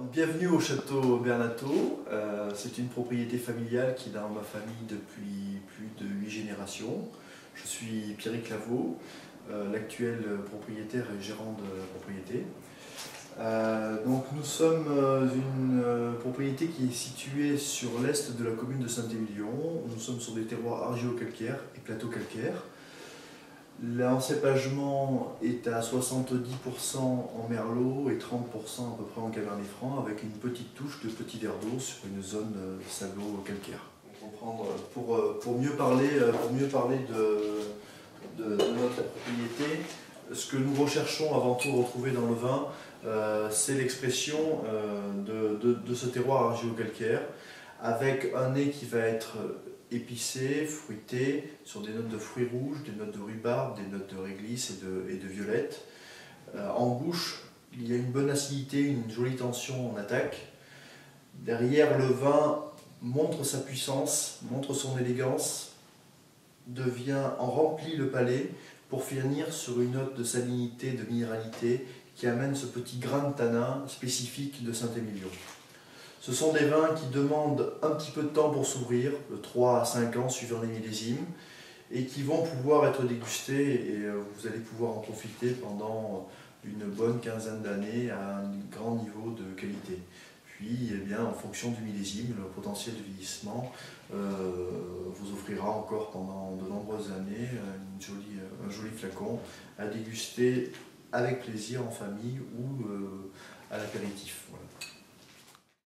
Bienvenue au château Bernato. Euh, c'est une propriété familiale qui est dans ma famille depuis plus de 8 générations. Je suis Pierre Claveau, euh, l'actuel propriétaire et gérant de la propriété. Euh, donc nous sommes une propriété qui est située sur l'est de la commune de Saint-Émilion. Nous sommes sur des terroirs argilo-calcaires et plateaux calcaires. L'encépagement est à 70% en merlot et 30% à peu près en cabernet franc avec une petite touche de petit verre d'eau sur une zone euh, sablo-calcaire. Pour, pour, euh, pour, mieux parler, euh, pour mieux parler de, de, notre propriété, ce que nous recherchons avant tout retrouver dans le vin, c'est l'expression de, de, de, ce terroir argilo-calcaire avec un nez qui va être épicé, fruité, sur des notes de fruits rouges, des notes de rhubarbe, des notes de réglisse et de, et de violette. Euh, en bouche, il y a une bonne acidité, une jolie tension en attaque. Derrière, le vin montre sa puissance, montre son élégance, devient en remplit le palais pour finir sur une note de salinité, de minéralité qui amène ce petit grain de tanin spécifique de Saint-Émilion. Ce sont des vins qui demandent un petit peu de temps pour s'ouvrir, de 3 à 5 ans suivant les millésimes, et qui vont pouvoir être dégustés et euh, vous allez pouvoir en profiter pendant une bonne quinzaine d'années à un grand niveau de qualité. Puis, eh en fonction du millésime, le potentiel de vieillissement euh, vous offrira encore pendant de nombreuses années un joli flacon à déguster avec plaisir en famille ou euh, à l'apéritif.